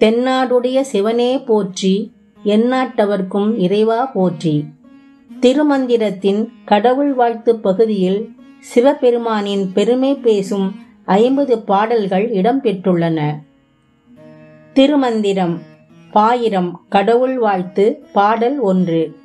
தென்னாடுடைய சிவனே போற்றி எந்நாட்டவர்க்கும் இறைவா போற்றி. திருமந்திரத்தின் கடவுள் வாழ்த்து பகுதியில் சிவபெருமானின் பெருமை பேசும் ஐம்பது பாடல்கள் இடம்பெற்றுள்ளன. திருமந்திரம் பாயிரம் கடவுள் வாழ்த்து பாடல் ஒன்று.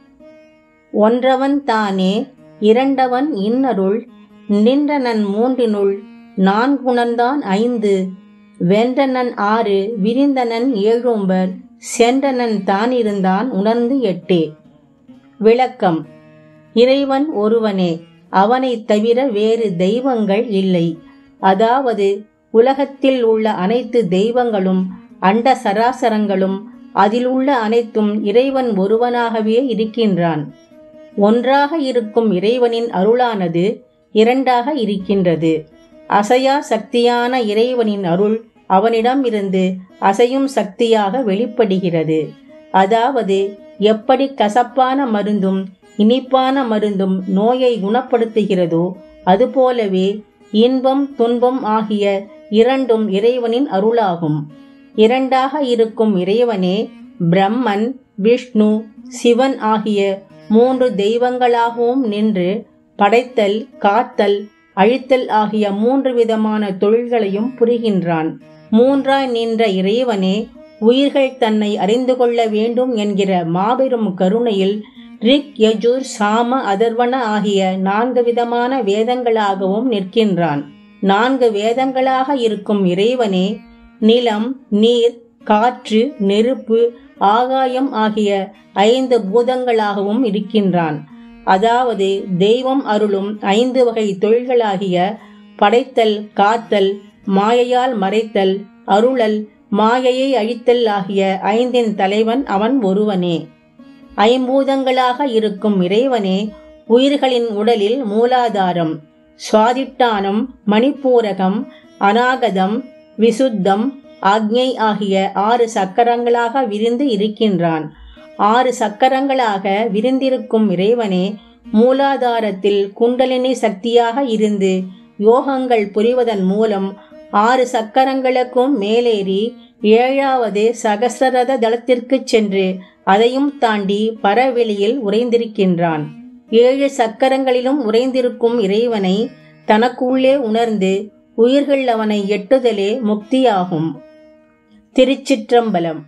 ஒன்றவன் தானே இரண்டவன் இன்னருள் நின்றனன் மூன்றினுள் நான்குணந்தான் ஐந்து வென்றனன் ஆறு விரிந்தனன் ஏழோம்பர் சென்றனன் தானிருந்தான் உணர்ந்து எட்டே. விளக்கம். இறைவன் ஒருவனே அவனைத் தவிர வேறு தெய்வங்கள் இல்லை. அதாவது உலகத்தில் உள்ள அனைத்து தெய்வங்களும் அண்ட சராசரங்களும் அதில் உள்ள அனைத்தும் இறைவன் ஒருவனாகவே இருக்கின்றான். ஒன்றாக இருக்கும் இறைவனின் அருளானது இரண்டாக இருக்கின்றது. அசையா சக்தியான இறைவனின் அருள் அவனிடம் இருந்து அசையும் சக்தியாக வெளிப்படுகிறது. அதாவது எப்படி கசப்பான மருந்தும் இனிப்பான மருந்தும் நோயை குணப்படுத்துகிறதோ அதுபோலவே இன்பம் துன்பம் ஆகிய இரண்டும் இறைவனின் அருளாகும். இரண்டாக இருக்கும் இறைவனே பிரம்மன் விஷ்ணு சிவன் ஆகிய மூன்று தெய்வங்களாகவும் நின்று படைத்தல் காத்தல் அழித்தல் ஆகிய மூன்று விதமான தொழில்களையும் புரிகின்றான். மூன்றாய் நின்ற இறைவனே உயிர்கள் தன்னை அறிந்து கொள்ள வேண்டும் என்கிற மாபெரும் கருணையில் ரிக் யஜூர் சாம அதர்வன ஆகிய நான்கு விதமான வேதங்களாகவும் நிற்கின்றான். நான்கு வேதங்களாக இருக்கும் இறைவனே நிலம் நீர் காற்று நெருப்பு ஆகாயம் ஆகிய ஐந்து பூதங்களாகவும் இருக்கின்றான். அதாவது தெய்வம் அருளும் ஐந்து வகை தொழில்களாகிய படைத்தல் காத்தல் மாயையால் மறைத்தல் அருளல் மாயையை அழித்தல் ஆகிய ஐந்தின் தலைவன் அவன் ஒருவனே. ஐம்பூதங்களாக இருக்கும் இறைவனே உயிர்களின் உடலில் மூலாதாரம் சுவாதிட்டானம் மணிப்பூரகம் அநாகதம் விசுத்தம் ஆக்ஞை ஆகிய ஆறு சக்கரங்களாக விரிந்து இருக்கின்றான். ஆறு சக்கரங்களாக விரிந்திருக்கும் இறைவனே மூலாதாரத்தில் குண்டலினி சக்தியாக இருந்து யோகங்கள் புரிவதன் மூலம் ஆறு சக்கரங்களுக்கும் மேலேறி ஏழாவது சகசரத தளத்திற்கு சென்று அதையும் தாண்டி பரவெளியில் உறைந்திருக்கின்றான். ஏழு சக்கரங்களிலும் உறைந்திருக்கும் இறைவனை தனக்குள்ளே உணர்ந்து உயிர்கள் அவனை எட்டுதலே முக்தியாகும். திருச்சிற்றம்பலம்